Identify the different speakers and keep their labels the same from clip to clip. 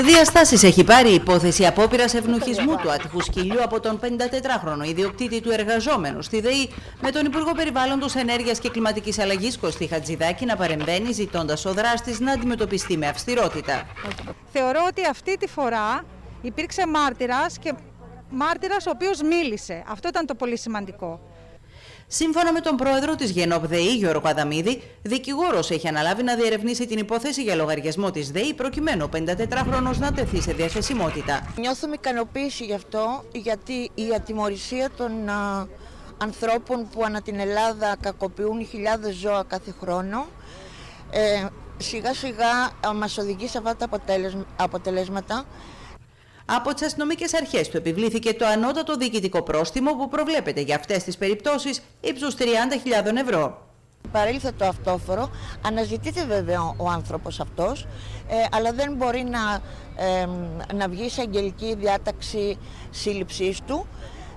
Speaker 1: Διαστάσεις έχει πάρει η υπόθεση απόπειρας ευνουχισμού του άτυχου σκυλιού από τον 54χρονο ιδιοκτήτη του εργαζόμενου στη ΔΕΗ, με τον Υπουργό Περιβάλλοντος Ενέργειας και Κλιματικής Αλλαγής Κωστή Χατζηδάκη να παρεμβαίνει, ζητώντας ο δράστης να αντιμετωπιστεί με αυστηρότητα.
Speaker 2: Θεωρώ ότι αυτή τη φορά υπήρξε μάρτυρας και μάρτυρας ο οποίος μίλησε. Αυτό ήταν το πολύ σημαντικό.
Speaker 1: Σύμφωνα με τον πρόεδρο της Γενόπ ΔΕΗ, Γιώργο Αδαμίδη, δικηγόρος έχει αναλάβει να διερευνήσει την υπόθεση για λογαριασμό της ΔΕΗ, προκειμένου ο 54χρονο να τεθεί σε διαθεσιμότητα.
Speaker 3: Νιώθουμε ικανοποίηση γι' αυτό, γιατί η ατιμορρησία των α, ανθρώπων που ανά την Ελλάδα κακοποιούν χιλιάδες ζώα κάθε χρόνο, ε, σιγά σιγά μας οδηγεί σε αυτά τα αποτελέσματα
Speaker 1: από τις αστυνομικές αρχές του επιβλήθηκε το ανώτατο διοικητικό πρόστιμο που προβλέπεται για αυτές τις περιπτώσεις ύψους 30.000 ευρώ.
Speaker 3: Παρήλθε το αυτόφορο, αναζητείται βέβαια ο άνθρωπος αυτός, ε, αλλά δεν μπορεί να, ε, να βγει σε αγγελική διάταξη σύλληψής του.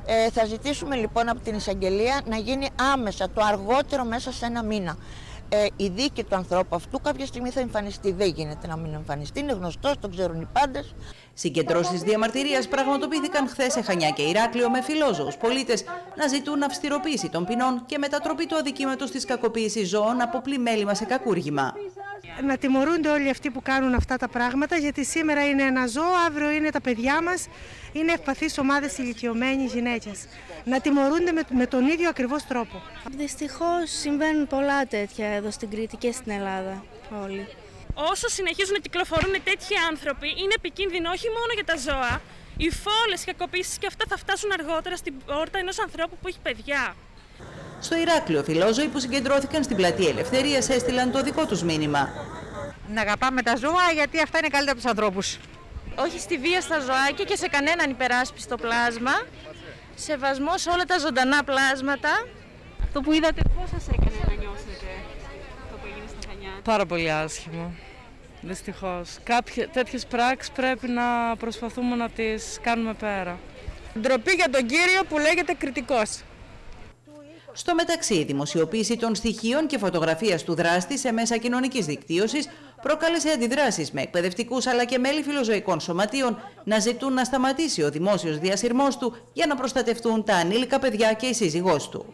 Speaker 3: Ε, θα ζητήσουμε λοιπόν από την εισαγγελία να γίνει άμεσα, το αργότερο μέσα σε ένα μήνα ε, η δίκη του ανθρώπου αυτού κάποια στιγμή θα εμφανιστεί. Δεν γίνεται να μην εμφανιστεί, είναι γνωστός, το ξέρουν οι πάντες.
Speaker 1: Συγκεντρώσεις διαμαρτυρίας πραγματοποιήθηκαν χθες σε Χανιά και Ηράκλειο με φιλόζωους πολίτες να ζητούν αυστηροποίηση των ποινών και μετατροπή του αδικήματος της κακοποίησης ζώων από πλημέλημα σε κακούργημα.
Speaker 2: Να τιμωρούνται όλοι αυτοί που κάνουν αυτά τα πράγματα, γιατί σήμερα είναι ένα ζώο, αύριο είναι τα παιδιά μας, είναι ευπαθείς ομάδες ηλικιωμένοι γυναίκε. Να τιμωρούνται με, με τον ίδιο ακριβώς τρόπο.
Speaker 4: Δυστυχώς συμβαίνουν πολλά τέτοια εδώ στην Κρήτη και στην Ελλάδα. Όλοι.
Speaker 5: Όσο συνεχίζουν να κυκλοφορούν τέτοιοι άνθρωποι, είναι επικίνδυνο όχι μόνο για τα ζώα. Οι φόλες, οι κακοποίησεις και αυτά θα φτάσουν αργότερα στην πόρτα ενός ανθρώπου που έχει παιδιά.
Speaker 1: Στο Ηράκλειο, φιλόζωοι που συγκεντρώθηκαν στην πλατεία Ελευθερίας έστειλαν το δικό τους μήνυμα.
Speaker 2: Να αγαπάμε τα ζώα γιατί αυτά είναι καλύτερα από τους ανθρώπους.
Speaker 6: Όχι στη βία στα ζωάκια και σε κανέναν υπεράσπιστο πλάσμα. Σεβασμό σε όλα τα ζωντανά πλάσματα.
Speaker 5: Το που είδατε, πώς σας έκανε να νιώσετε το που έγινε στα Χανιά;
Speaker 7: Πάρα πολύ άσχημο. Δυστυχώς. Τέτοιες πράξεις πρέπει να προσπαθούμε να τις κάνουμε πέρα.
Speaker 2: Ντροπή για τον κύριο που λέγεται κριτικός.
Speaker 1: Στο μεταξύ, η δημοσιοποίηση των στοιχείων και φωτογραφίας του δράστη σε μέσα κοινωνικής δικτύωσης προκάλεσε αντιδράσεις με εκπαιδευτικούς αλλά και μέλη φιλοζωικών σωματείων να ζητούν να σταματήσει ο δημόσιος διασυρμός του για να προστατευτούν τα ανήλικα παιδιά και η σύζυγός του.